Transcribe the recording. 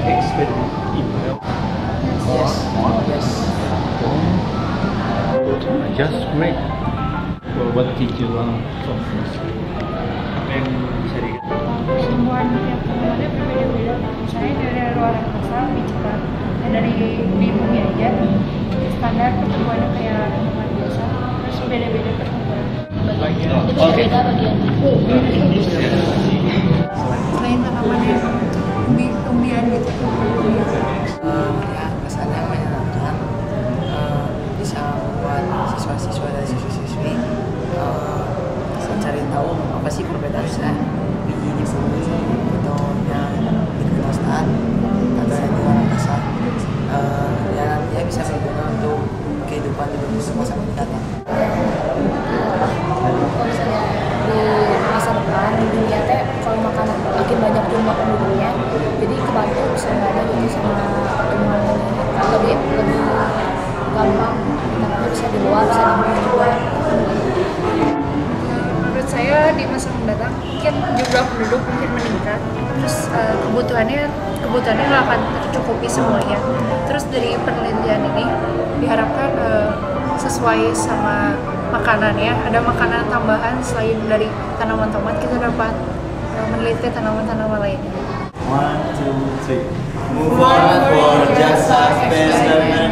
with email? Yes. Yes. Just great. Well, what did you learn from this? Apa yang bisa tiap berbeda-beda misalnya dari luar angkasa lebih cepat dan dari di bumi aja standar pertumbuhannya kayak tumbuhan biasa terus beda-beda pertumbuhan Itu beda bagian. Ya kesannya menyenangkan bisa siswa-siswa dan siswi-siswi tahu apa sih yang di atau yang di luar angkasa Eh, ya nantinya bisa untuk kehidupan di misalnya di masa depan dunia teh kalau makin banyak jumlah penduduknya, tanamnya bisa di luar bisa di bumi juga. menurut saya di masa mendatang mungkin jumlah penduduk mungkin meningkat terus eh, kebutuhannya kebutuhannya nggak akan tercukupi semuanya terus dari penelitian ini diharapkan eh, sesuai sama makanannya ada makanan tambahan selain dari tanaman tomat kita dapat eh, meneliti tanaman-tanaman lainnya One, two, three. Move on for just success.